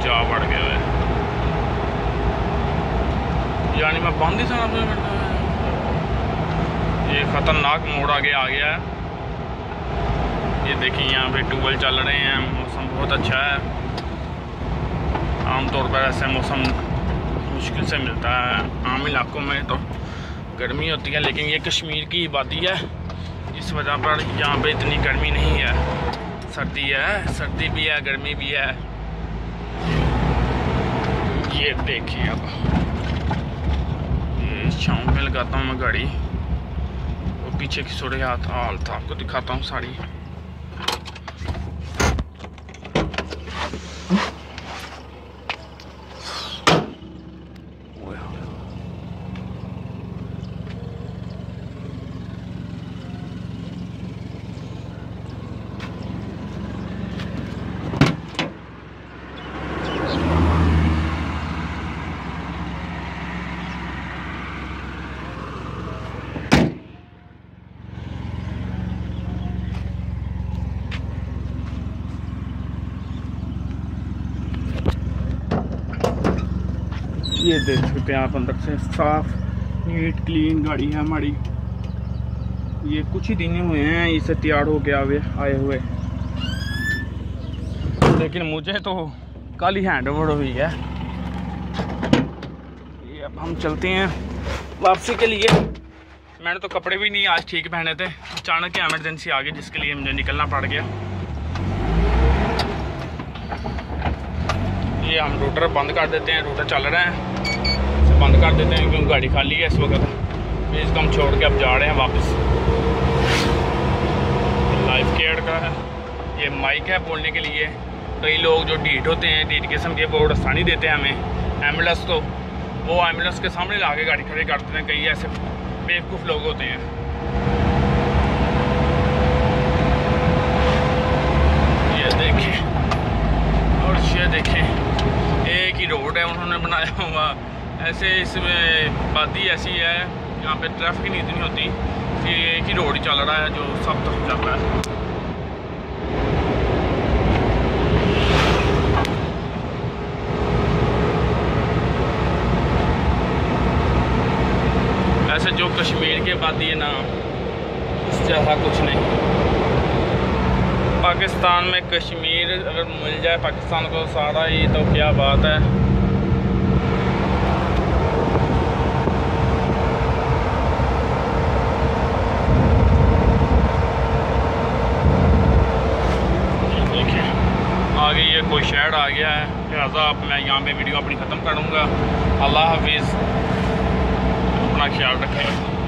जा बढ़ गया है। यानी मैं बंद ही था ये ख़तरनाक मोड़ आगे आ गया है। ये देखिए यहाँ पे ट्यूबवेल चल रहे हैं, मौसम बहुत अच्छा है। आमतौर पर ऐसे मौसम मुश्किल से मिलता है, आम इलाकों में तो गर्मी होती है, लेकिन ये कश्मीर की आबादी है। इस वजह पर यहाँ पे इतनी गर्मी नहीं है। सर्दी है, सर्दी भी है, गर्मी भी है। देखिए अब। ये शाम में लगाता हूँ मैं गाड़ी। और पीछे की सोड़े हाथ हाल था आपको दिखाता हूँ साड़ी ये देख सकते हैं आप अंदर से। साफ़, नीट क्लीन गाड़ी है हमारी। ये कुछ ही दिन हुए हैं, इसे तैयार हो गया हुए आए हुए। लेकिन मुझे तो कल ही हैंड ओवर हुई है। ये अब हम चलते हैं वापसी के लिए। मैंने तो कपड़े भी नहीं आज ठीक पहने थे। अचानक एमरजेंसी आ गई, जिसके लिए मुझे निकलना पड़ गया। ये हम रूटर बंद कर देते हैं रूटर चल रहे हैं। इसे बंद कर देते हैं क्योंकि गाड़ी खाली है इस वक्त। फिर इसको हम छोड़ के अब जा रहे हैं वापस। लाइफ केयर का है। ये माइक है बोलने के लिए। कई लोग जो डीट होते हैं डीट किस्म के वो रस्तानी देते हैं हमें। एंबुलेंस को वो एंबुलेंस के सामने ला के गाड़ी खड़ी कर देते हैं। कई ऐसे बेवकूफ़ लोग होते हैं ये देखें और ये देखें एक ही रोड बनाया हुआ ऐसे इसमें बादी ऐसी है, यहाँ पे ट्रैफ़िक नहीं इतनी होती। कि एक ही रोड चल रहा है जो सब तरफ़ चल रहा है। वैसे जो कश्मीर के आबादी है ना इस जगह कुछ नहीं। पाकिस्तान में कश्मीर अगर मिल जाए पाकिस्तान को सारा ही तो क्या बात है आगे ये कोई शहर आ गया है लिहाजा अब मैं यहाँ पे वीडियो अपनी ख़त्म करूँगा। अल्लाह हाफिज़। अपना ख्याल रखें।